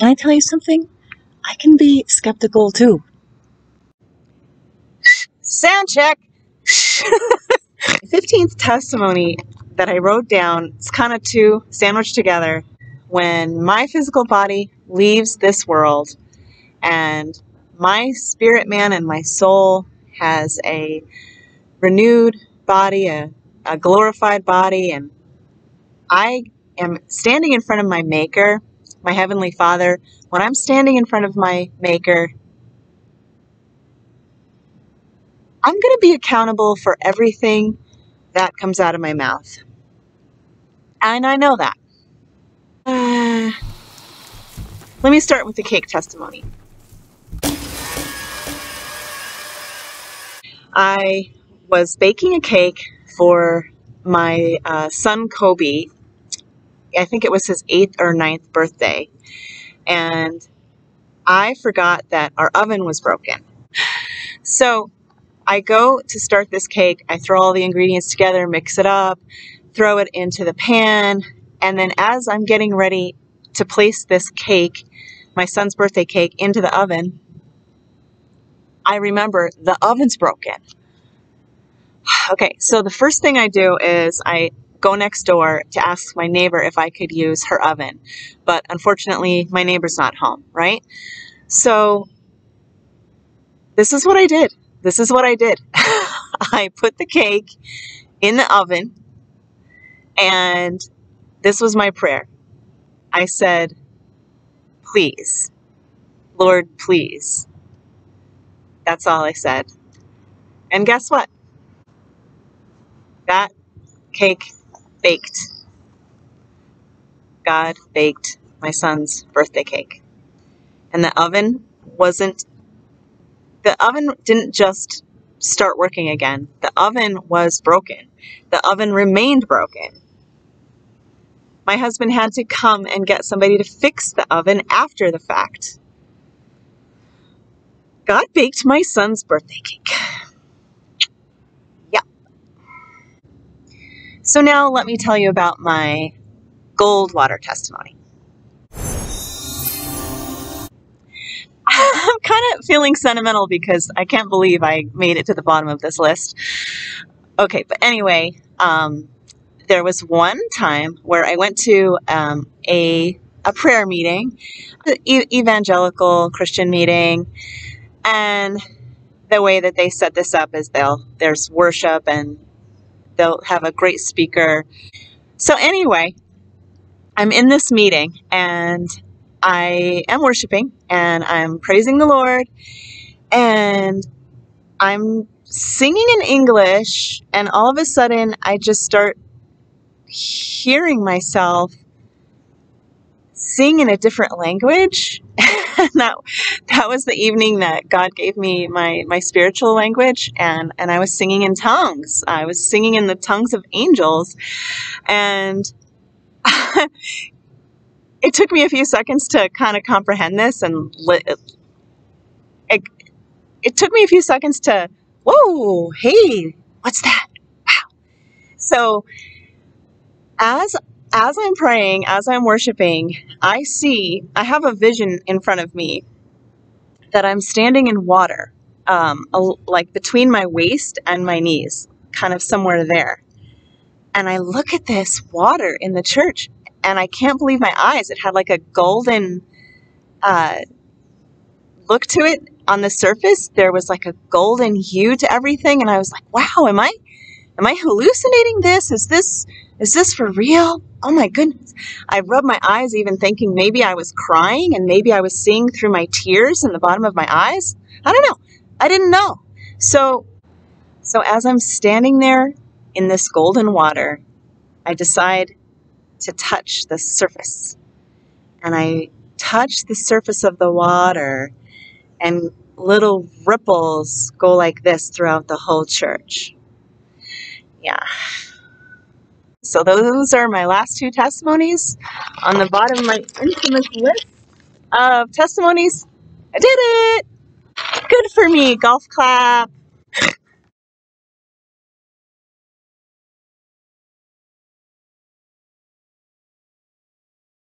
can I tell you something? I can be skeptical too. Sound check. 15th testimony that I wrote down, it's kind of two sandwiched together. When my physical body leaves this world and my spirit man and my soul has a renewed body, a, a glorified body, and I am standing in front of my Maker, my Heavenly Father. When I'm standing in front of my Maker, I'm going to be accountable for everything that comes out of my mouth. And I know that. Uh, let me start with the cake testimony. I was baking a cake for my uh, son Kobe. I think it was his eighth or ninth birthday. And I forgot that our oven was broken. So I go to start this cake. I throw all the ingredients together, mix it up, throw it into the pan. And then as I'm getting ready to place this cake, my son's birthday cake, into the oven, I remember the oven's broken. Okay, so the first thing I do is I go next door to ask my neighbor if I could use her oven. But unfortunately, my neighbor's not home, right? So this is what I did. This is what I did. I put the cake in the oven and this was my prayer. I said, please, Lord, please. That's all I said. And guess what? That cake baked. God baked my son's birthday cake. And the oven wasn't, the oven didn't just start working again. The oven was broken. The oven remained broken. My husband had to come and get somebody to fix the oven after the fact. God baked my son's birthday cake. Yeah. So now let me tell you about my Goldwater testimony. I'm kind of feeling sentimental because I can't believe I made it to the bottom of this list. Okay, but anyway, um, there was one time where I went to um, a a prayer meeting, e- evangelical Christian meeting, and the way that they set this up is they'll there's worship and they'll have a great speaker. So anyway, I'm in this meeting and I am worshiping and I'm praising the Lord and I'm singing in English and all of a sudden I just start hearing myself sing in a different language. that that was the evening that God gave me my my spiritual language and and I was singing in tongues. I was singing in the tongues of angels and it took me a few seconds to kind of comprehend this and li- it, it took me a few seconds to whoa hey what's that wow so as as i'm praying as i'm worshiping i see i have a vision in front of me that i'm standing in water um, like between my waist and my knees kind of somewhere there and i look at this water in the church and I can't believe my eyes. It had like a golden uh, look to it on the surface. There was like a golden hue to everything, and I was like, "Wow, am I am I hallucinating this? Is this is this for real? Oh my goodness!" I rubbed my eyes, even thinking maybe I was crying and maybe I was seeing through my tears in the bottom of my eyes. I don't know. I didn't know. So, so as I'm standing there in this golden water, I decide to touch the surface. And I touch the surface of the water, and little ripples go like this throughout the whole church. Yeah. So those are my last two testimonies. On the bottom of my infamous list of testimonies, I did it! Good for me. Golf clap.